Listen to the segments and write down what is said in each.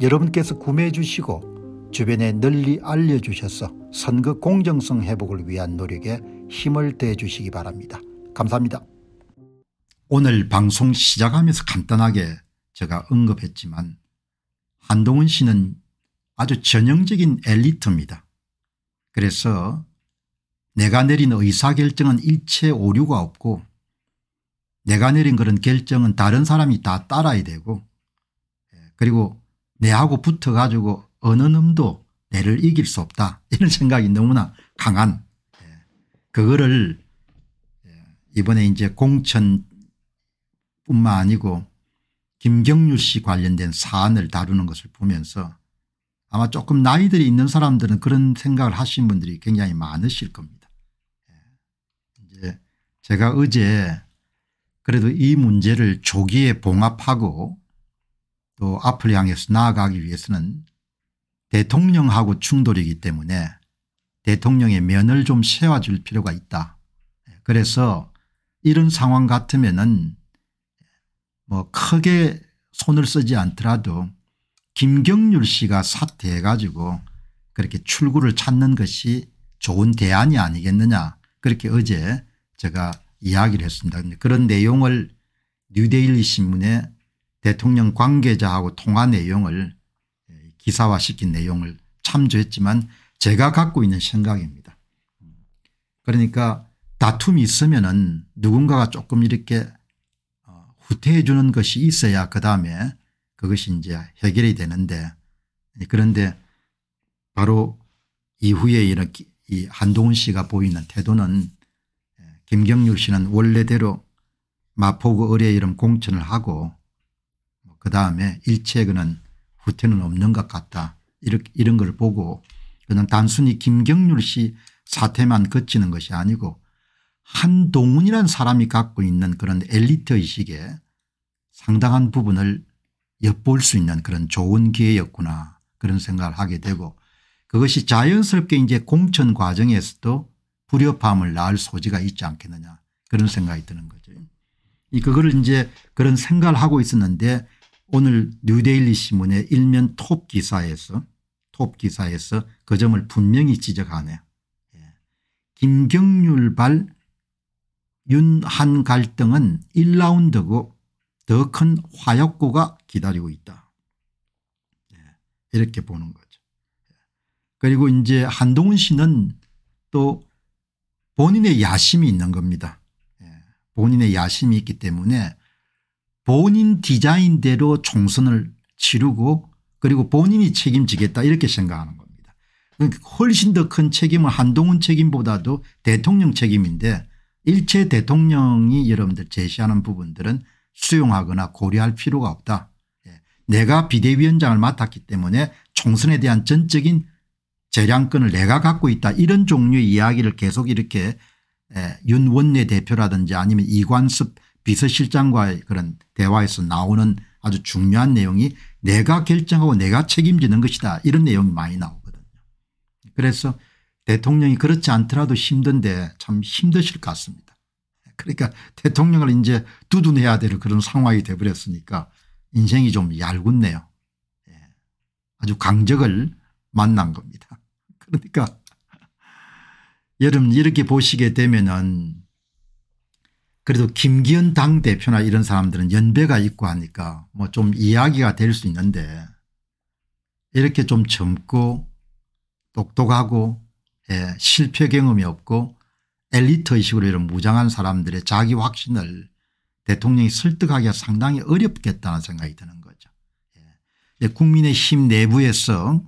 여러분께서 구매해 주시고 주변에 널리 알려주셔서 선거 공정성 회복을 위한 노력에 힘을 더해 주시기 바랍니다. 감사합니다. 오늘 방송 시작하면서 간단하게 제가 언급했지만 한동훈 씨는 아주 전형적인 엘리트입니다. 그래서 내가 내린 의사결정은 일체 오류가 없고 내가 내린 그런 결정은 다른 사람이 다 따라야 되고 예, 그리고 내하고 붙어가지고 어느 놈도 내를 이길 수 없다 이런 생각이 너무나 강한 예, 그거를 예, 이번에 이제 공천뿐만 아니고 김경률 씨 관련된 사안을 다루는 것을 보면서 아마 조금 나이들이 있는 사람들은 그런 생각을 하신 분들이 굉장히 많으실 겁니다. 이제 제가 어제 그래도 이 문제를 조기에 봉합하고 또 앞을 향해서 나아가기 위해서는 대통령하고 충돌이기 때문에 대통령의 면을 좀 세워줄 필요가 있다. 그래서 이런 상황 같으면은 뭐 크게 손을 쓰지 않더라도 김경률 씨가 사퇴해 가지고 그렇게 출구를 찾는 것이 좋은 대안이 아니겠느냐 그렇게 어제 제가 이야기를 했습니다. 그런 내용을 뉴데일리 신문에 대통령 관계자하고 통화 내용을 기사화시킨 내용을 참조했지만 제가 갖고 있는 생각입니다. 그러니까 다툼이 있으면 은 누군가가 조금 이렇게 어, 후퇴해 주는 것이 있어야 그다음에 그것이 이제 해결이 되는데 그런데 바로 이후에 이렇게 이 한동훈 씨가 보이는 태도는 김경률 씨는 원래대로 마포구 의뢰 이름 공천을 하고 뭐 그다음에 일체 그는 후퇴는 없는 것 같다. 이렇게 이런 걸 보고 그는 단순히 김경률 씨 사태만 거치는 것이 아니고 한동훈이라는 사람이 갖고 있는 그런 엘리트 의식에 상당한 부분을 엿볼 수 있는 그런 좋은 기회였구나. 그런 생각을 하게 되고 그것이 자연스럽게 이제 공천 과정에서도 불협화음을 낳을 소지가 있지 않겠느냐. 그런 생각이 드는 거죠. 이 그거를 이제 그런 생각을 하고 있었는데 오늘 뉴데일리 신문의 일면 톱 기사에서 톱 기사에서 그 점을 분명히 지적하네요. 예. 김경률 발 윤한 갈등은 1라운드고 더 큰 화약고가 기다리고 있다. 예. 이렇게 보는 거죠. 예. 그리고 이제 한동훈 씨는 또 본인의 야심이 있는 겁니다. 본인의 야심이 있기 때문에 본인 디자인대로 총선을 치르고 그리고 본인이 책임지겠다 이렇게 생각하는 겁니다. 그러니까 훨씬 더 큰 책임은 한동훈 책임보다도 대통령 책임인데 일체 대통령이 여러분들 제시하는 부분들은 수용하거나 고려할 필요가 없다. 예. 내가 비대위원장을 맡았기 때문에 총선에 대한 전적인 재량권을 내가 갖고 있다 이런 종류의 이야기를 계속 이렇게 예, 윤 원내대표라든지 아니면 이관섭 비서실장과의 그런 대화에서 나오는 아주 중요한 내용이 내가 결정하고 내가 책임지는 것이다 이런 내용이 많이 나오거든요. 그래서 대통령이 그렇지 않더라도 힘든데 참 힘드실 것 같습니다. 그러니까 대통령을 이제 두둔해야 될 그런 상황이 돼버렸으니까 인생이 좀 얄궂네요. 예. 아주 강적을 만난 겁니다. 그러니까 여러분 이렇게 보시게 되면은 그래도 김기현 당대표나 이런 사람들은 연배가 있고 하니까 뭐 좀 이야기가 될 수 있는데 이렇게 좀 젊고 똑똑하고 예, 실패 경험이 없고 엘리트 의식으로 이런 무장한 사람들의 자기 확신을 대통령이 설득하기가 상당히 어렵겠다는 생각이 드는 거죠. 예. 국민의힘 내부에서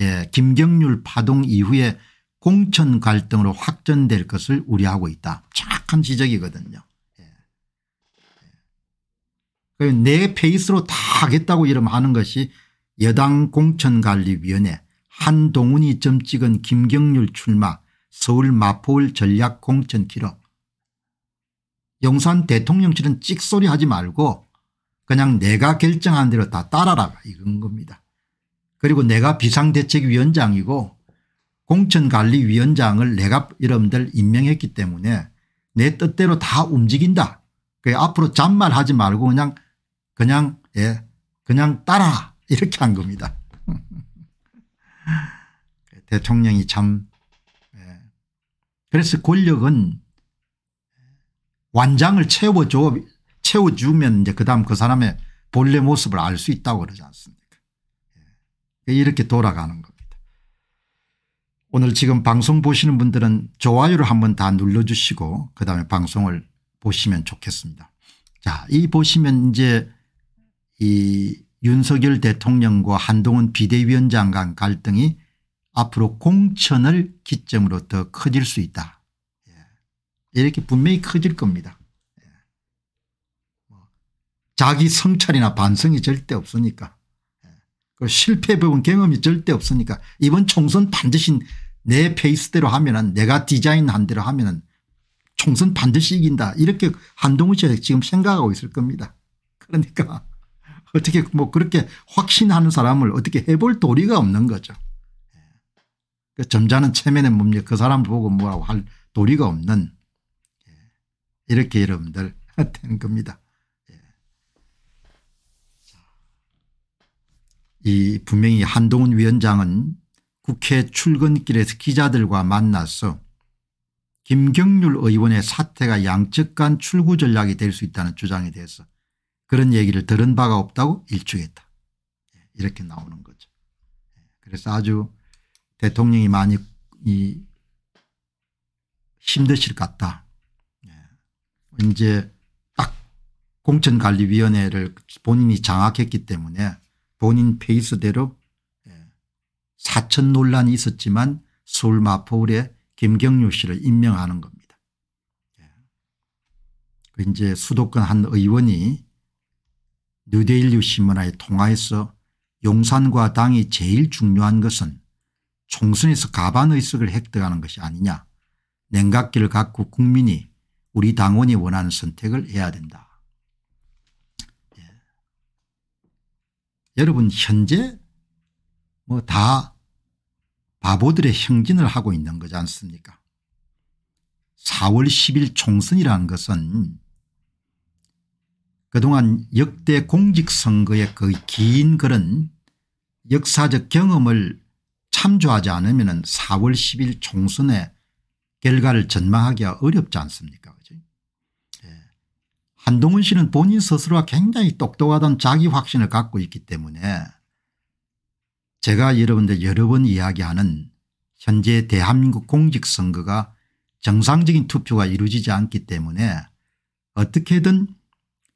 예, 김경률 파동 이후에 공천 갈등으로 확전될 것을 우려하고 있다. 정확한 지적이거든요. 예. 예. 내 페이스로 다 하겠다고 이러면 하는 것이 여당 공천관리위원회 한동훈이 점 찍은 김경률 출마 서울 마포울 전략 공천 기록 용산 대통령실은 찍소리 하지 말고 그냥 내가 결정한 대로 다 따라라 이건 겁니다. 그리고 내가 비상대책위원장이고 공천관리위원장을 내가 여러분들 임명했기 때문에 내 뜻대로 다 움직인다. 그 앞으로 잔말하지 말고 그냥 그냥 예 그냥 따라 이렇게 한 겁니다. 대통령이 참 예. 그래서 권력은 완장을 채워줘 채워주면 이제 그다음 그 사람의 본래 모습을 알 수 있다고 그러지 않습니까 예. 이렇게 돌아가는 겁니다. 오늘 지금 방송 보시는 분들은 좋아요를 한번 다 눌러주시고 그다음에 방송을 보시면 좋겠습니다. 자, 이 보시면 이제 이 윤석열 대통령과 한동훈 비대위원장 간 갈등이 앞으로 공천을 기점으로 더 커질 수 있다. 예. 이렇게 분명히 커질 겁니다. 예. 뭐 자기 성찰이나 반성이 절대 없으니까 그 실패 부분 경험이 절대 없으니까 이번 총선 반드시 내 페이스대로 하면은 내가 디자인한 대로 하면은 총선 반드시 이긴다 이렇게 한동훈 씨가 지금 생각하고 있을 겁니다. 그러니까 어떻게 뭐 그렇게 확신하는 사람을 어떻게 해볼 도리가 없는 거죠. 그 점잖은 체면에 뭡니까 그 사람 보고 뭐라고 할 도리가 없는 이렇게 여러분들 되는 겁니다. 이 분명히 한동훈 위원장은 국회 출근길에서 기자들과 만나서 김경률 의원의 사태가 양측 간 출구 전략이 될 수 있다는 주장에 대해서 그런 얘기를 들은 바가 없다고 일축했다. 예, 이렇게 나오는 거죠. 예, 그래서 아주 대통령이 많이 이 힘드실 것 같다. 예, 이제 딱 공천관리위원회를 본인이 장악했기 때문에 본인 페이스대로 예, 사천 논란이 있었지만 서울 마포울에 김경유 씨를 임명하는 겁니다. 예. 그 이제 수도권 한 의원이 뉴데일리 신문와의 통화에서 용산과 당이 제일 중요한 것은 총선에서 가반 의석을 획득하는 것이 아니냐. 냉각기를 갖고 국민이 우리 당원이 원하는 선택을 해야 된다. 여러분 현재 뭐 다 바보들의 행진을 하고 있는 거지 않습니까 4월 10일 총선이라는 것은 그동안 역대 공직선거의 거의 긴 그런 역사적 경험을 참조하지 않으면 4월 10일 총선의 결과를 전망하기가 어렵지 않습니까? 한동훈 씨는 본인 스스로가 굉장히 똑똑하다는 자기 확신을 갖고 있기 때문에 제가 여러분들 여러 번 이야기하는 현재 대한민국 공직선거가 정상적인 투표가 이루어지지 않기 때문에 어떻게든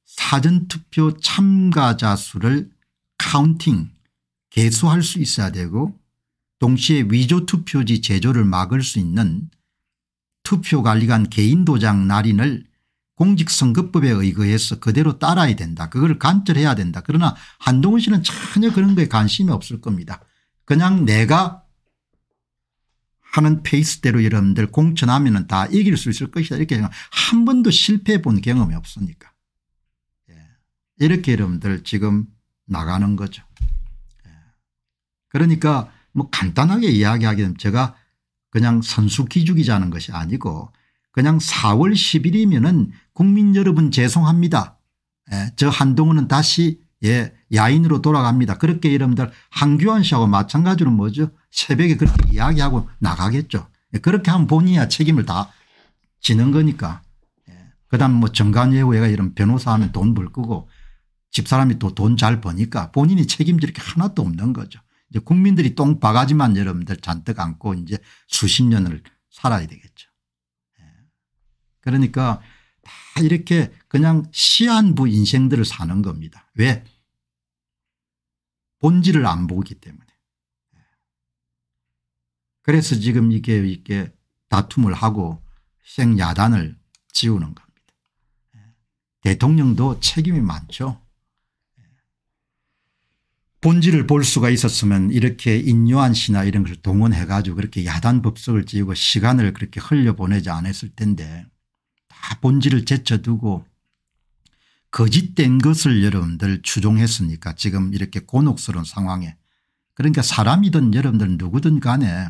사전투표 참가자 수를 counting 개수할 수 있어야 되고 동시에 위조투표지 제조를 막을 수 있는 투표관리관 개인도장 날인을 공직선거법에 의거해서 그대로 따라야 된다. 그걸 관철해야 된다. 그러나 한동훈 씨는 전혀 그런 거에 관심이 없을 겁니다. 그냥 내가 하는 페이스대로 여러분들 공천하면 다 이길 수 있을 것이다. 이렇게 한 번도 실패해 본 경험이 없으니까. 예. 이렇게 여러분들 지금 나가는 거죠. 예. 그러니까 뭐 간단하게 이야기하기 는 제가 그냥 선수 기죽이자는 것이 아니고 그냥 4월 10일이면 은 국민 여러분 죄송합니다. 예, 저 한동훈은 다시 예, 야인으로 돌아갑니다. 그렇게 여러분들 한규환 씨하고 마찬가지로 뭐죠 새벽에 그렇게 이야기하고 나가겠죠. 예, 그렇게 하면 본인이 책임을 다 지는 거니까. 예, 그 다음 뭐 정관예우가 이런 변호사 하면 돈 벌 거고 집사람이 또 돈 잘 버니까 본인이 책임질 게 하나도 없는 거죠. 이제 국민들이 똥바가지만 여러분들 잔뜩 안고 이제 수십 년을 살아야 되겠죠. 그러니까 다 이렇게 그냥 시한부 인생들을 사는 겁니다. 왜? 본질을 안 보기 때문에. 그래서 지금 이게 이게 다툼을 하고 생야단을 지우는 겁니다. 대통령도 책임이 많죠. 본질을 볼 수가 있었으면 이렇게 인요한 씨나 이런 것을 동원해 가지고 그렇게 야단 법석을 지우고 시간을 그렇게 흘려보내지 않았을 텐데 다 본질을 제쳐두고 거짓된 것을 여러분들 추종했으니까 지금 이렇게 곤혹스러운 상황에 그러니까 사람이든 여러분들 누구든 간에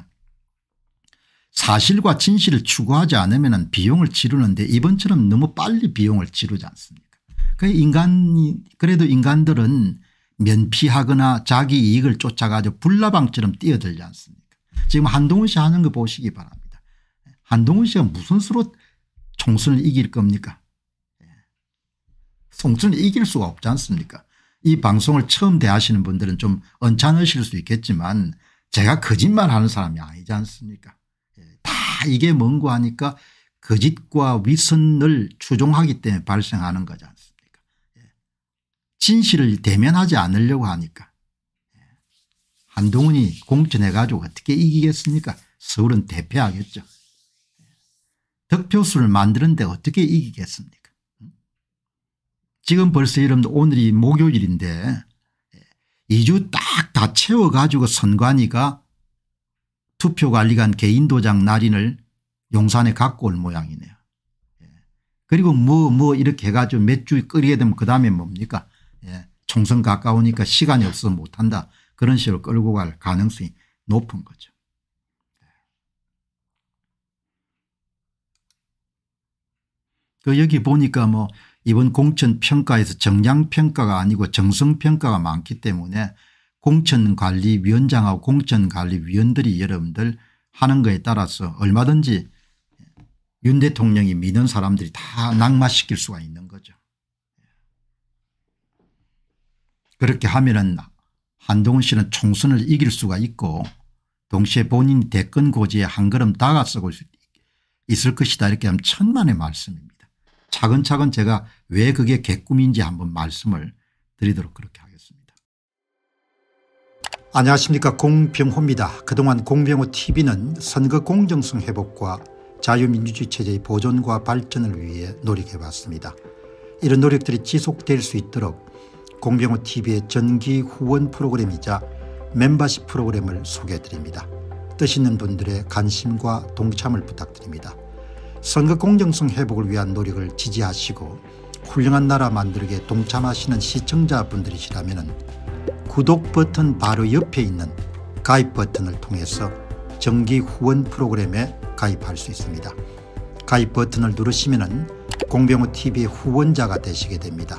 사실과 진실을 추구하지 않으면 비용을 치르는데 이번처럼 너무 빨리 비용을 치르지 않습니까? 그 인간이 그래도 인간들은 면피하거나 자기 이익을 쫓아가지고 불나방처럼 뛰어들지 않습니까 지금 한동훈 씨 하는 거 보시기 바랍니다. 한동훈 씨가 무슨 수로 총선을 이길 겁니까 예. 총선을 이길 수가 없지 않습니까 이 방송을 처음 대하시는 분들은 좀 언짢으실 수 있겠지만 제가 거짓말하는 사람이 아니지 않습니까 예. 다 이게 뭔고 하니까 거짓과 위선을 추종하기 때문에 발생하는 않습니까 진실을 대면하지 않으려고 하니까 한동훈이 공천해 가지고 어떻게 이기겠습니까 서울은 대패하겠죠. 득표수를 만드는데 어떻게 이기겠습니까 지금 벌써 여러분들 오늘이 목요일인데 2주 딱 다 채워 가지고 선관위가 투표관리관 개인도장 날인을 용산에 갖고 올 모양이네요. 그리고 뭐뭐 뭐 이렇게 해가지고 몇 주 끓이게 되면 그 다음에 뭡니까 예, 총선 가까우니까 시간이 없어서 못한다 그런 식으로 끌고 갈 가능성이 높은 거죠. 그 여기 보니까 뭐 이번 공천평가에서 정량평가가 아니고 정성평가가 많기 때문에 공천관리위원장하고 공천관리위원들이 여러분들 하는 거에 따라서 얼마든지 윤 대통령이 믿는 사람들이 다 낙마시킬 수가 있는 거죠. 그렇게 하면은 한동훈 씨는 총선을 이길 수가 있고 동시에 본인 대권 고지에 한 걸음 다가서고 있을 것이다 이렇게 하면 천만의 말씀입니다. 차근차근 제가 왜 그게 개꿈인지 한번 말씀을 드리도록 그렇게 하겠습니다. 안녕하십니까 공병호입니다. 그동안 공병호 tv는 선거 공정성 회복과 자유민주주의 체제의 보존과 발전을 위해 노력해왔습니다. 이런 노력들이 지속될 수 있도록 공병호TV의 전기 후원 프로그램이자 멤버십 프로그램을 소개해드립니다. 뜻 있는 분들의 관심과 동참을 부탁드립니다. 선거 공정성 회복을 위한 노력을 지지하시고 훌륭한 나라 만들기에 동참하시는 시청자분들이시라면 구독 버튼 바로 옆에 있는 가입 버튼을 통해서 정기 후원 프로그램에 가입할 수 있습니다. 가입 버튼을 누르시면 공병호TV의 후원자가 되시게 됩니다.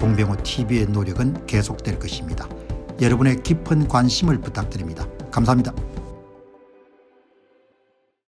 공병호TV의 노력은 계속될 것입니다. 여러분의 깊은 관심을 부탁드립니다. 감사합니다.